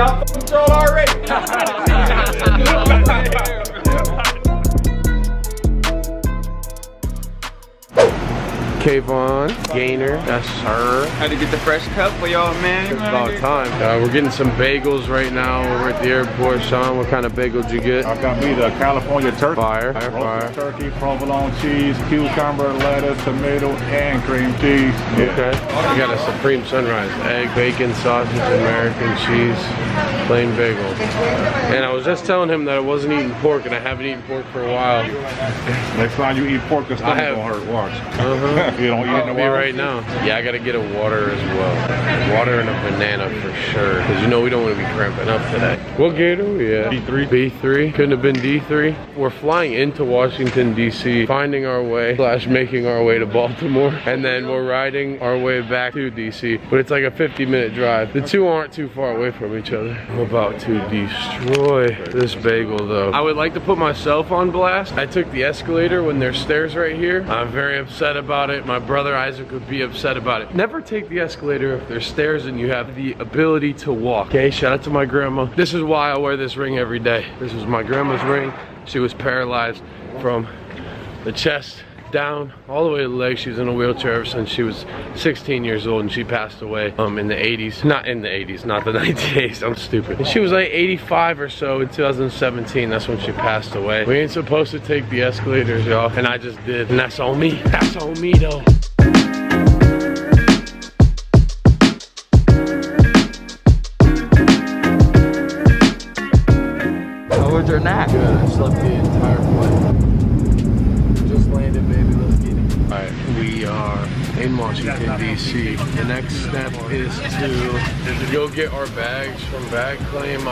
y'all fucking troll already. Kayvon, Gainer, yes sir. Had to get the fresh cup for y'all, man. It's about time. Uh, we're getting some bagels right now over at the airport. Sean, what kind of bagel did you get? I got me the California turkey. Fire, fire, fire. Turkey, provolone cheese, cucumber, lettuce, tomato, and cream cheese. Yeah. Okay. We got a Supreme Sunrise. Egg, bacon, sausage, American cheese, plain bagel. And I was just telling him that I wasn't eating pork and I haven't eaten pork for a while. Next time you eat pork, the stomach have- gonna hurt. Watch. You don't eat I'll no be water? right now. Yeah, I gotta get a water as well. Water and a banana for sure. Cause you know we don't want to be cramping up today. What gate are we at? D3. B3. Couldn't have been D3. We're flying into Washington DC, finding our way slash making our way to Baltimore, and then we're riding our way back to DC. But it's like a 50 minute drive. The two aren't too far away from each other. I'm about to destroy this bagel though. I would like to put myself on blast. I took the escalator when there's stairs right here. I'm very upset about it. My brother Isaac would be upset about it. Never take the escalator if there's stairs and you have the ability to walk. Okay, shout out to my grandma. This is why I wear this ring every day. This was my grandma's ring. She was paralyzed from the chest down all the way to the leg. She was in a wheelchair ever since she was 16 years old and she passed away um, in the 80s. Not in the 80s, not the 90s, I'm stupid. And she was like 85 or so in 2017, that's when she passed away. We ain't supposed to take the escalators, y'all, and I just did. And that's on me, that's on me though.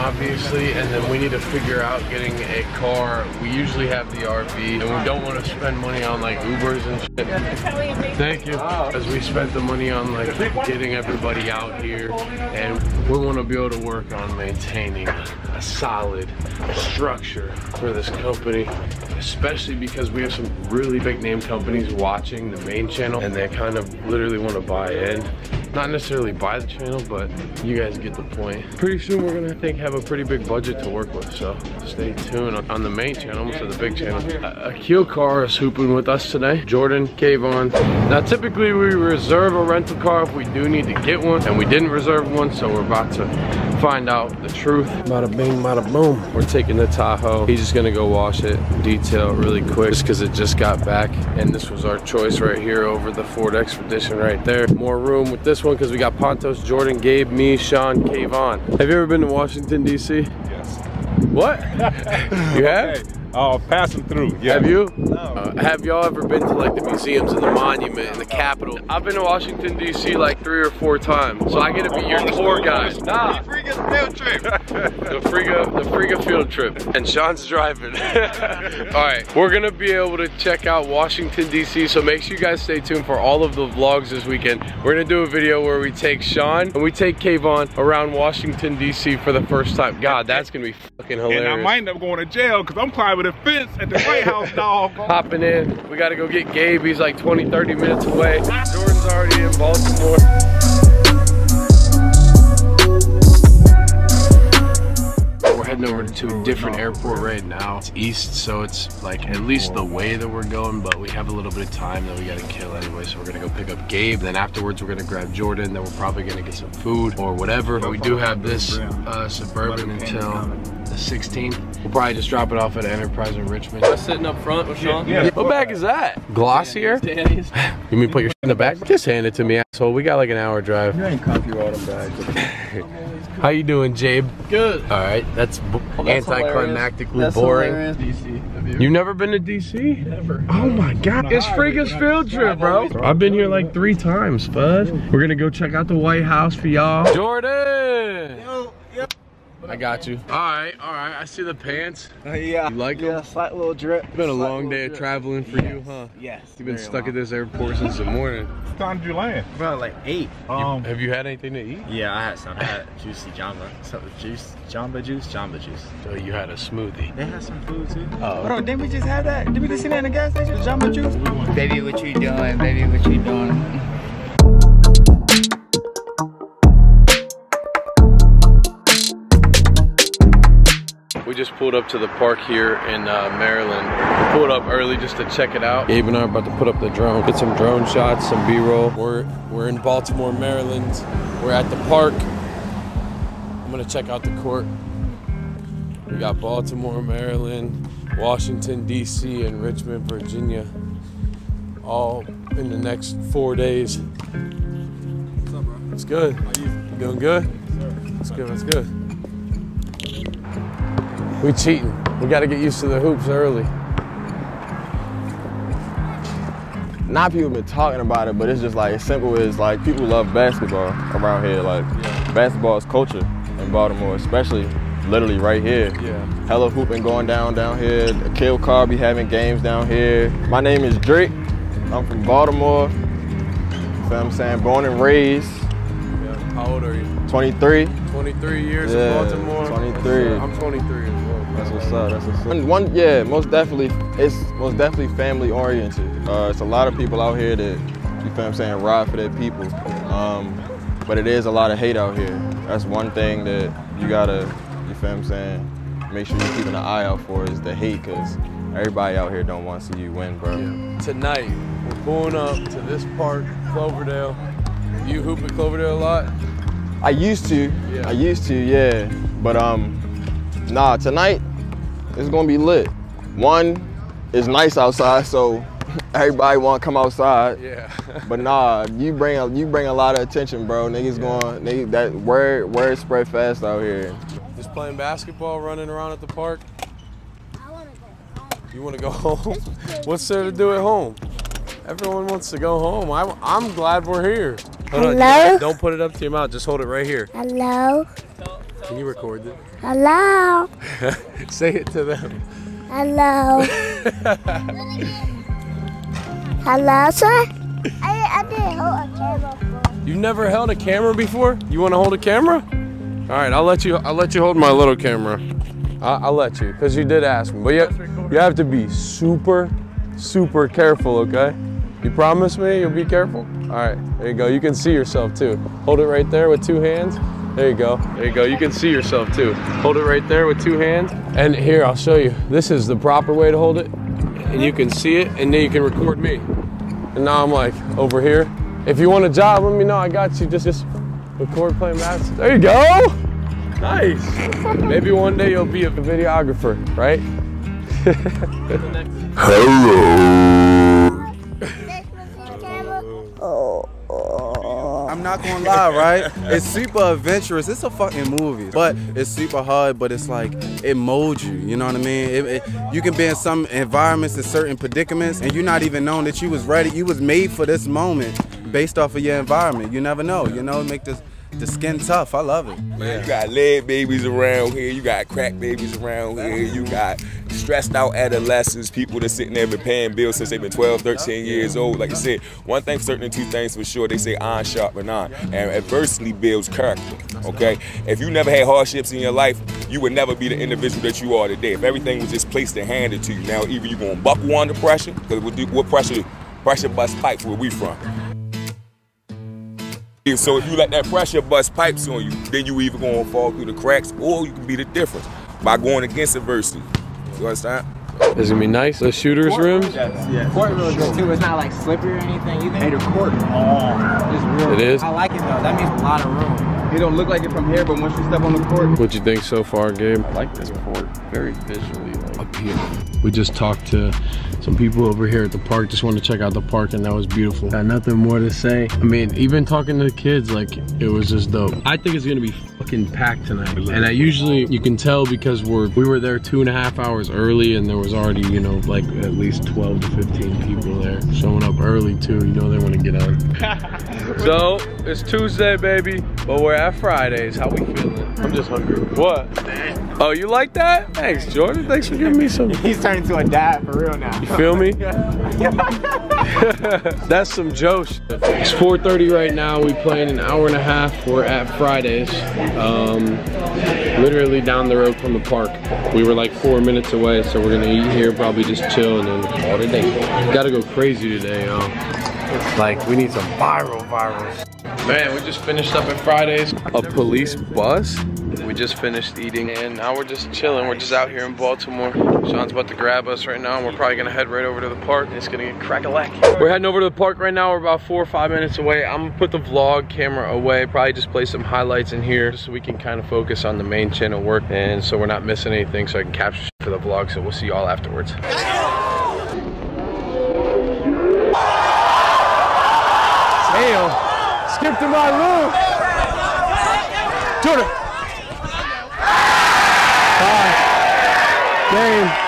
Obviously, and then we need to figure out getting a car. We usually have the RV, and we don't want to spend money on like Ubers and shit. Thank you. As we spent the money on like getting everybody out here, and we want to be able to work on maintaining a solid structure for this company, especially because we have some really big name companies watching the main channel and they kind of literally want to buy in. Not necessarily buy the channel, but you guys get the point. Pretty soon we're gonna I think have a pretty big budget to work with, so stay tuned on, the main channel, almost the big channel. Uh, Akil Car is hooping with us today. Jordan, Kayvon. Now typically we reserve a rental car if we do need to get one, and we didn't reserve one, so we're about to find out the truth. Bada bing, bada boom. We're taking the Tahoe. He's just gonna go wash it, detail it really quick, just because it just got back. And this was our choice right here over the Ford Expedition right there. More room with this one because we got Pontos, Jordan, Gabe, me, Sean, Kayvon. Have you ever been to Washington, D.C.? Yes. What? you have? Okay. Oh, passing through. Yeah. Have you? Uh, have y'all ever been to like the museums and the monument and the Capitol? I've been to Washington D.C. like three or four times, so I get to be your tour guide. Nah, Freaking field trip. the Friga, the Friga field trip, and Sean's driving. all right, we're gonna be able to check out Washington D.C. So make sure you guys stay tuned for all of the vlogs this weekend. We're gonna do a video where we take Sean and we take Kayvon around Washington D.C. for the first time. God, that's gonna be fucking hilarious. And I might end up going to jail because I'm climbing a fence at the White House, dog. hopping in. We gotta go get Gabe. He's like 20, 30 minutes away. Jordan's already in Baltimore. We're heading over to a different airport right now. It's east, so it's like at least the way that we're going, but we have a little bit of time that we gotta kill anyway. So we're gonna go pick up Gabe. Then afterwards, we're gonna grab Jordan. Then we're probably gonna get some food or whatever. But we do have this uh, Suburban until the 16th. We'll probably just drop it off at Enterprise in Richmond. I'm Sitting up front with Sean. Yeah. What bag is that? Glossier? Danny's. You mean put your in the back? Just hand it to me, asshole. We got like an hour drive. You ain't comfy with all them bags. How you doing, Gabe? Good. All right, that's, b- oh, That's anticlimactically That's boring. hilarious. DC. Have you? You've never been to DC? Never. Oh my god, it's Friga's field trip, bro. I've been here like three times, fuzz. We're gonna go check out the White House for y'all. Jordan! I got you. All right, all right. I see the pants. yeah. You like Yeah, slight little drip. It's been a Slight long little day of drip. traveling for you, huh? Yes. You've been stuck long. at this airport since the morning. What time did you land? About like eight. Um, Have you had anything to eat? Yeah, I had some. I had juicy jamba. Some juice, jamba juice, jamba juice. So you had a smoothie. They had some food too. Oh, Bro, didn't we just have that? Did we just see that in the gas station? Jamba juice? Baby, what you doing? Baby, what you doing? Just pulled up to the park here in uh, Maryland. We pulled up early just to check it out. Gabe and I are about to put up the drone, get some drone shots, some B-roll. We're we're in Baltimore, Maryland. We're at the park. I'm gonna check out the court. We got Baltimore, Maryland, Washington D.C., and Richmond, Virginia, all in the next four days. What's up, bro? It's good. How you? You doing good? It's good. It's good. We cheating. We got to get used to the hoops early. not people been talking about it, but it's just like as simple as like people love basketball around here. Like basketball is culture in Baltimore, especially literally right here. Yeah. Hella hooping going down down here. Kill Car be having games down here. My name is Drake. I'm from Baltimore. You know I'm saying? Born and raised. Yeah. How old are you? 23. 23 years Yeah, in Baltimore. 23. I'm 23 as well. That's what's up. That's what's up. One, one, yeah, most definitely. It's most definitely family oriented. Uh, it's a lot of people out here that you feel what I'm saying ride for their people. Um, but it is a lot of hate out here. That's one thing that you gotta, you feel what I'm saying, make sure you're keeping an eye out for is the hate, cause everybody out here don't want to see you win, bro. Tonight, we're pulling up to this park, Cloverdale. You hoop at Cloverdale a lot? I used to, Yeah. I used to, yeah. But um, nah, tonight it's gonna be lit. One, it's nice outside, so everybody wanna come outside. Yeah. But nah, you bring a you bring a lot of attention, bro. Niggas going, niggas, that word word spread fast out here. Just playing basketball, running around at the park. I want to go home. You want to go home? What's there to do at home? Everyone wants to go home. I'm, I'm glad we're here. Hold on, Hello? Don't put it up to your mouth. Just hold it right here. Hello? Can you record it? Hello? Say it to them. Hello? Hello, sir? I, I didn't hold a camera before. You've never held a camera before? You want to hold a camera? All right, I'll let you. I'll let you hold my little camera. I, I'll let you, cause you did ask me. But you, you have to be super, super careful. Okay? You promise me you'll be careful? All right, there you go. You can see yourself too. Hold it right there with two hands. There you go. There you go. You can see yourself too. Hold it right there with two hands. And here, I'll show you. This is the proper way to hold it. And you can see it, and then you can record me. And now I'm like over here. If you want a job, let me know. I got you. Just just record playing bass. There you go. Nice. Maybe one day you'll be a videographer, right? I'm not gonna lie, right? It's super adventurous. It's a fucking movie, but it's super hard. But it's like it molds you. You know what I mean? It, it- you can be in some environments and certain predicaments, and you're not even knowing that you was ready. You was made for this moment based off of your environment. You never know. You know, make this the skin tough. I love it. Man, you got lead babies around here, you got crack babies around here, you got stressed out adolescents, people that sitting there been paying bills since they've been 12, 13 years old. Like I said, one thing for certain and two things for sure, they say iron sharpen iron. And adversity builds character, okay? If you never had hardships in your life, you would never be the individual that you are today. If everything was just placed and handed to you, now either you're gonna buckle under pressure, because what pressure, pressure bust pipes where we from. So if you let that pressure bust pipes on you, then you either gonna fall through the cracks or you can be the difference by going against adversity. You understand? It's gonna be nice. The shooter's rooms. Court real good too. It's not like slippery or anything. You think? Hey, the court. Oh, it's real. It is? I like it though. That means a lot of room. It don't look like it from here, but once you step on the court, What'd you think so far, Gabe? I like this court. Very visually like. Up here. We just talked to some people over here at the park. Just wanted to check out the park, and that was beautiful. Got nothing more to say. I mean, even talking to the kids, like it was just dope. I think it's gonna be fucking packed tonight, and I usually you can tell because we're we were there two and a half hours early, and there was already you know like at least 12 to 15 people there showing up early too. You know they want to get out. so it's Tuesday, baby, but we're at Fridays. How we feeling? I'm just hungry. What? Oh, you like that? Thanks, Jordan. Thanks for giving me some. he's turning into a dad for real now. You feel me? That's some Joe shit. It's 4.30 right now. We playing in an hour and a half. We're at Fridays. Um, literally down the road from the park. We were like four minutes away, so we're gonna eat here, probably just chill and then call it a day. Gotta go crazy today, y'all. It's like we need some viral, viral. Man, we just finished up at Fridays. A police bus We just finished eating and now we're just chilling. We're just out here in Baltimore. Sean's about to grab us right now and we're probably gonna head right over to the park. and It's gonna get crack-a-lack. We're heading over to the park right now. We're about four or five minutes away. I'm gonna put the vlog camera away. Probably just play some highlights in here just so we can kind of focus on the main channel work and so we're not missing anything so I can capture for the vlog. So we'll see you all afterwards. Damn, skip to my room. Jordan. Game.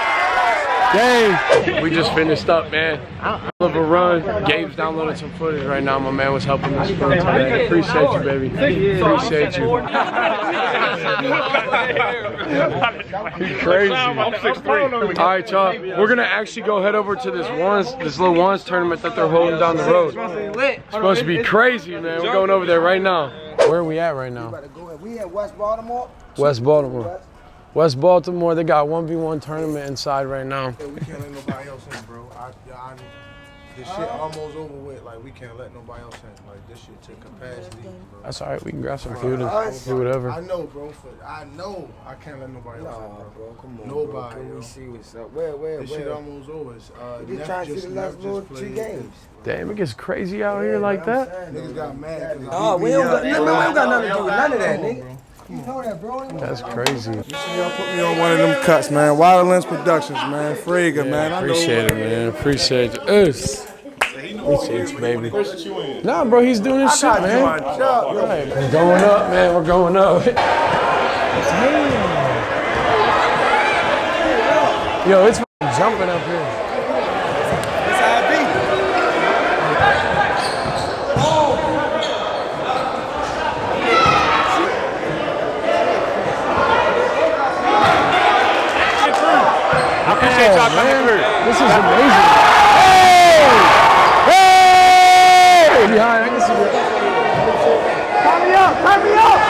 Game. We just finished up, man. Hell of a run. Gabe's downloading some footage right now. My man was helping us film today. Appreciate you, baby. Appreciate you. you crazy. All right, y'all. We're gonna actually go head over to this ones, this little ones tournament that they're holding down the road. It's supposed to be crazy, man. We're going over there right now. Where are we at right now? We at West Baltimore. West Baltimore. West Baltimore, they got 1v1 tournament inside right now. We can't let nobody else in, bro. I, I, this shit almost over with. Like we can't let nobody else in. Like this shit to capacity, bro. That's all right. We can grab some food and do whatever. I know, bro. For, I know I can't let nobody else in, bro. bro, come on, Nobody. bro. Can yo. we see what's up? Where, where, This where? shit almost over. Uh, We Neff just trying to see the last little two played. games. Damn, it gets crazy out here like that. Niggas got mad. 'cause Oh, we don't got, beat me no, up. we don't got nothing to do with none of that, nigga. You know that, bro. That's crazy. Y'all put me on one of them cuts, man. Wild Lens Productions, man. Friga, man. I. Appreciate it, man. Appreciate you. Us. Appreciate you, baby. Nah, bro, he's doing his shit, man. Right. We're going up, man. We're going up. Damn. Yo, it's jumping up here. Y'all coming through. This is amazing. Hey! Hey! Behind, I can see that. Turn me up! Turn me up!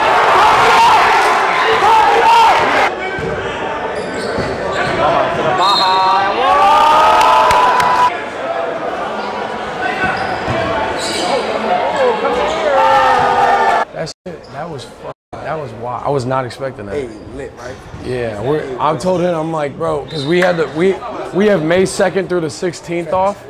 That shit, that was fun. That was wild. I was not expecting that. Hey, lit, right? Yeah, we're, I told him I'm like, bro, because we had the we we have May 2nd through the 16th off,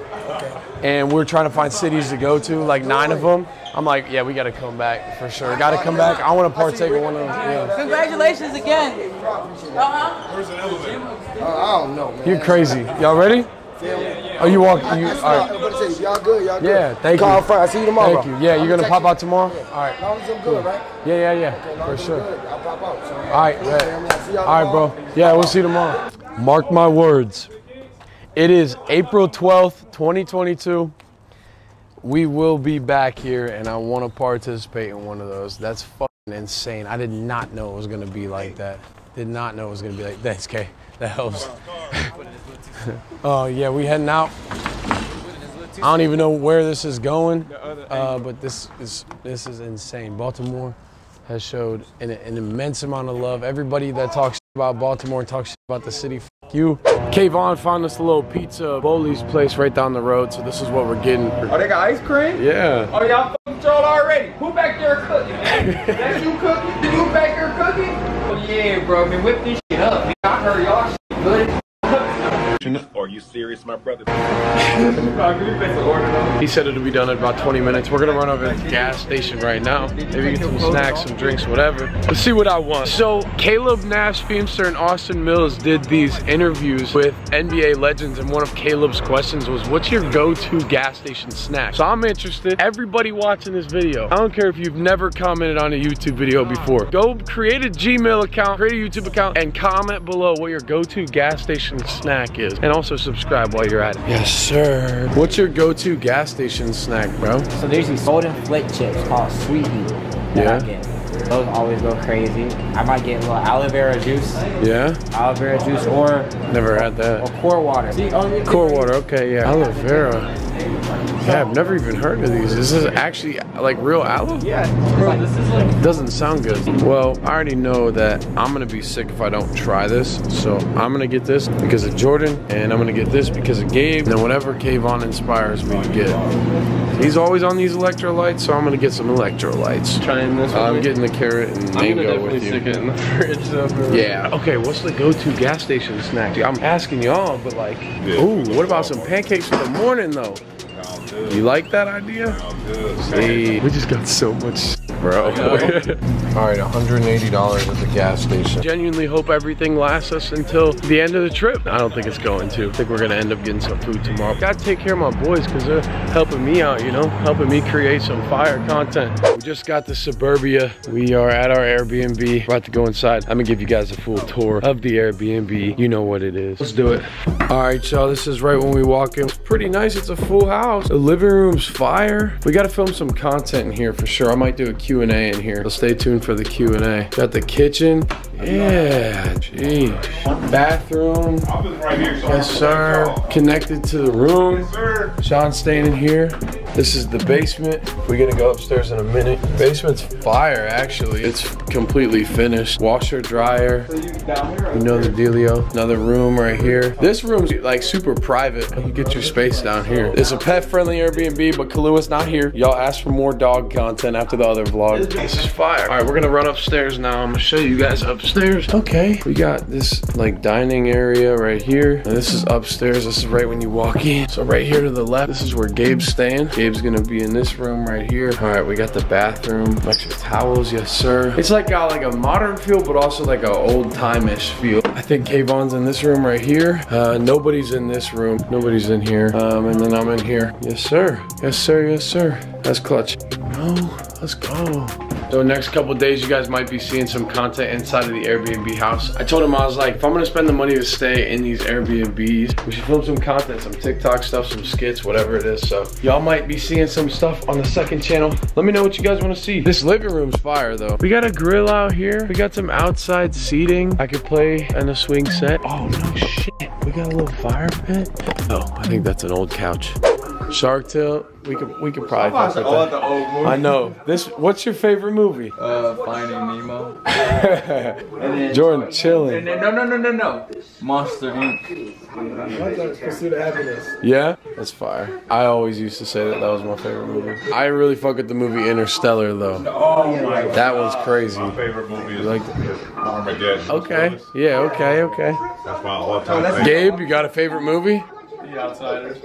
and we're trying to find cities to go to, like nine of them. I'm like, yeah, we got to come back for sure. Got to come back. I want to partake in one of them. Yeah. Congratulations again. Uh, I don't know, man. You're crazy. Y'all ready? Oh, you walk. You, I, I, all I, right. about to say, y'all good, y'all good. Yeah, thank Call you. I see you tomorrow. Thank you. Yeah, you're gonna pop you. out tomorrow. All right. As long as I'm good, right? Yeah, yeah, yeah, long for sure. good, I'll pop out. So, All right, I mean, bet. I'll see y'all All right, bro. Yeah, we'll see you tomorrow. Mark my words. It is April 12th, 2022. We will be back here, and I want to participate in one of those. That's fucking insane. I did not know it was going to be like that. Did not know it was going to be like Thanks, Kay. That helps. Oh, yeah, we heading out. I don't even know where this is going, uh, but this is this is insane. Baltimore has showed an, an immense amount of love. Everybody that talks about Baltimore and talks about the city, f- you. Kayvon found us a little pizza Boli's place right down the road, so this is what we're getting. Oh, they got ice cream? Yeah. Oh, y'all fucking y'all already. Who back there cooking? That's you cooking? Did you back there cooking? Oh, yeah, bro. Man, whip this shit up. Man, I heard y'all shit. Are you serious, my brother? He said it'll be done in about 20 minutes. We're gonna run over to the gas station right now. Maybe get some snacks, some drinks, whatever. Let's see what I want. So Caleb Nash Feemster and Austin Mills did these interviews with NBA legends and one of Caleb's questions was, what's your go-to gas station snack? So I'm interested. Everybody watching this video, I don't care if you've never commented on a YouTube video before. Go create a Gmail account, create a YouTube account, and comment below what your go-to gas station snack is. And also subscribe while you're at it. Yes, sir. What's your go-to gas station snack, bro? So there's these golden flake chips called Sweet Heat. that Yeah. I get. Those always go crazy. I might get a little aloe vera juice. Yeah? Aloe vera juice or Never had that. or core water. See, oh. Core water, okay, yeah. Aloe vera. Yeah, I've never even heard of these. This is actually like real aloe? Yeah. Bro, this is like Doesn't sound good. Well, I already know that I'm gonna be sick if I don't try this. So I'm gonna get this because of Jordan, and I'm gonna get this because of Gabe, and then whatever Kayvon inspires me to get. He's always on these electrolytes, so I'm gonna get some electrolytes. Trying this I'm one. getting the carrot and I'm gonna mango with you. stick it in the fridge though. Yeah. Okay, what's the go-to gas station snack? I'm asking y'all, but like, ooh, what about some pancakes for the morning though? You like that idea? We just got so much, bro. All right, $180 at the gas station. Genuinely hope everything lasts us until the end of the trip. I don't think it's going to. I think we're gonna end up getting some food tomorrow. Gotta take care of my boys because they're helping me out, you know, helping me create some fire content. We just got to Suburbia. We are at our Airbnb. About to go inside. I'm gonna give you guys a full tour of the Airbnb. You know what it is. Let's do it. All right, y'all, this is right when we walk in. It's pretty nice. It's a full house. The living room's fire. We gotta film some content in here for sure. I might do a Q&A in here. So stay tuned for the Q&A. Got the kitchen. Yeah, geez. Bathroom. Yes, sir. Connected to the room. Sean's staying in here. This is the basement. We're gonna go upstairs in a minute. Basement's fire, actually. It's completely finished. Washer, dryer. You know the dealio. Another room right here. This room's like super private. You get your space down here. It's a pet-friendly Airbnb, but Kalua's not here. Y'all asked for more dog content after the other vlog. This is fire. All right, we're gonna run upstairs now. I'm gonna show you guys upstairs. Okay, we got this like dining area right here. And this is upstairs. This is right when you walk in. So right here to the left, this is where Gabe's staying. Gabe's gonna be in this room right here. All right, we got the bathroom. Extra towels, yes sir. It's like got like a modern feel, but also like a old time-ish feel. I think Kayvon's in this room right here. Uh, nobody's in this room. Nobody's in here. Um, and then I'm in here. Yes sir. Yes sir. Yes sir. That's clutch. No, let's go. So next couple days, you guys might be seeing some content inside of the Airbnb house. I told him I was like, if I'm gonna spend the money to stay in these Airbnbs, we should film some content, some TikTok stuff, some skits, whatever it is. So y'all might be seeing some stuff on the second channel. Let me know what you guys wanna see. This living room's fire though. We got a grill out here. We got some outside seating. I could play in a swing set. Oh no shit. We got a little fire pit. Oh, I think that's an old couch. Shark Tale. We could we could probably fuck with all that. the old movies. I know. This. What's your favorite movie? Uh, Finding Nemo. Jordan chilling. No, no, no, no, no. Monster Inc. Pursuit of Happiness. Yeah, that's fire. I always used to say that that was my favorite movie. I really fuck with the movie Interstellar though. Oh my That was crazy. My favorite movie is, like Armageddon. Okay. Yeah. Okay. Okay. That's my all-time favorite. Gabe, you got a favorite movie? The Outsiders.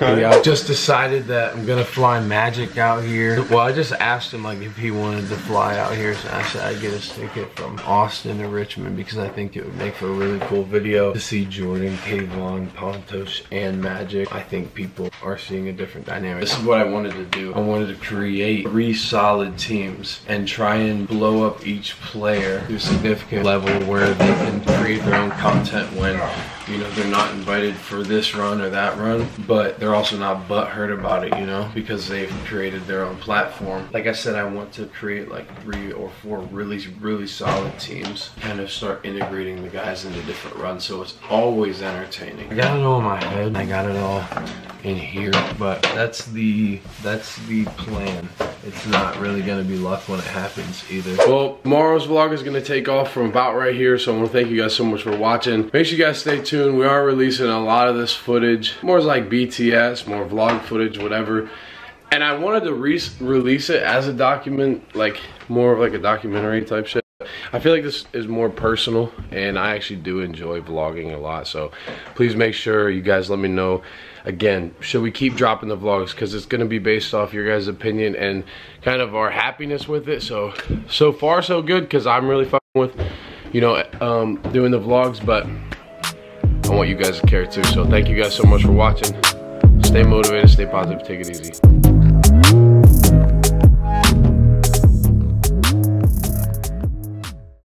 Yeah, I just decided that I'm gonna fly Magic out here. Well, I just asked him like if he wanted to fly out here, so I said I'd get his ticket from Austin to Richmond because I think it would make for a really cool video to see Jordan, Kayvon, Pontos, and Magic. I think people are seeing a different dynamic. This is what I wanted to do. I wanted to create three solid teams and try and blow up each player to a significant level where they can create their own content when you know they're not invited for this run or that run but they're also not butthurt about it you know because they've created their own platform. Like i said i want to create like three or four really really solid teams kind of start integrating the guys into different runs. So it's always entertaining. I got it all in my head i got it all in here but that's the that's the plan. It's not really gonna be luck when it happens either. Well tomorrow's vlog is gonna take off from about right here so i want to thank you guys so much for watching. Make sure you guys stay tuned. We are releasing a lot of this footage more like bts more vlog footage whatever. And i wanted to re release it as a document like more of like a documentary type shit I feel like this is more personal and I actually do enjoy vlogging a lot. So please make sure you guys let me know again, should we keep dropping the vlogs? Cause it's gonna be based off your guys' opinion and kind of our happiness with it. So, so far so good cause I'm really fucking with, you know, um, doing the vlogs, but I want you guys to care too. So thank you guys so much for watching. Stay motivated, stay positive, take it easy.